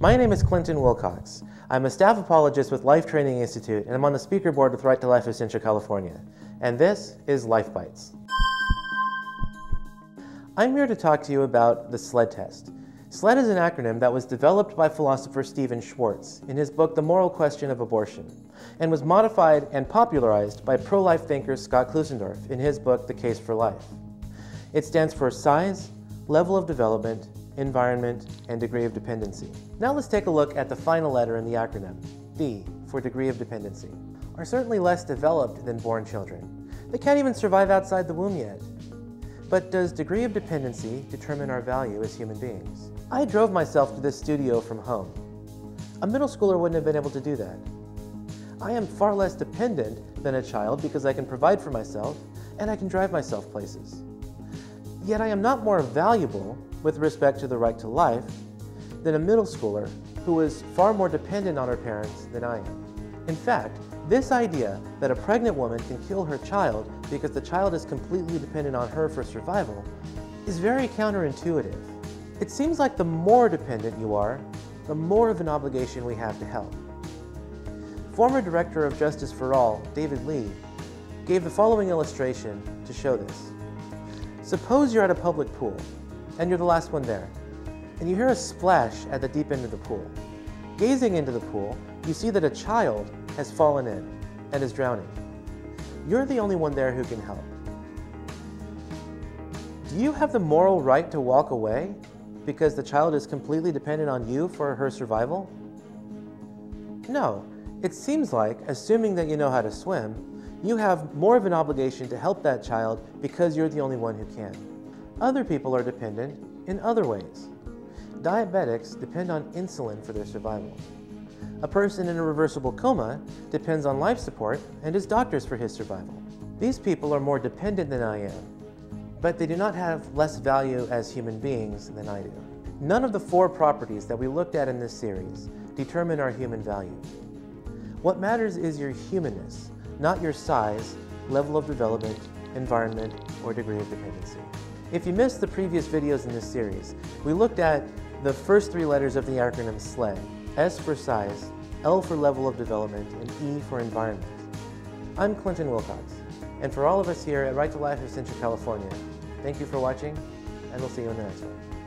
My name is Clinton Wilcox. I'm a staff apologist with Life Training Institute, and I'm on the speaker board with Right to Life of Central California. And this is LifeBytes. I'm here to talk to you about the SLED test. SLED is an acronym that was developed by philosopher Stephen Schwartz in his book The Moral Question of Abortion, and was modified and popularized by pro-life thinker Scott Klusendorf in his book The Case for Life. It stands for size, level of development, environment, and degree of dependency. Now let's take a look at the final letter in the acronym, D for degree of dependency, are certainly less developed than born children. They can't even survive outside the womb yet. But does degree of dependency determine our value as human beings? I drove myself to this studio from home. A middle schooler wouldn't have been able to do that. I am far less dependent than a child because I can provide for myself and I can drive myself places. Yet I am not more valuable with respect to the right to life than a middle schooler who is far more dependent on her parents than I am. In fact, this idea that a pregnant woman can kill her child because the child is completely dependent on her for survival is very counterintuitive. It seems like the more dependent you are, the more of an obligation we have to help. Former Director of Justice for All, David Lee, gave the following illustration to show this. Suppose you're at a public pool, and you're the last one there, and you hear a splash at the deep end of the pool. Gazing into the pool, you see that a child has fallen in and is drowning. You're the only one there who can help. Do you have the moral right to walk away because the child is completely dependent on you for her survival? No. It seems like, assuming that you know how to swim, you have more of an obligation to help that child because you're the only one who can. Other people are dependent in other ways. Diabetics depend on insulin for their survival. A person in a reversible coma depends on life support and his doctors for his survival. These people are more dependent than I am, but they do not have less value as human beings than I do. None of the four properties that we looked at in this series determine our human value. What matters is your humanness, not your size, level of development, environment, or degree of dependency. If you missed the previous videos in this series, we looked at the first three letters of the acronym SLED, S for size, L for level of development, and E for environment. I'm Clinton Wilcox, and for all of us here at Right to Life of Central California, thank you for watching, and we'll see you in the next one.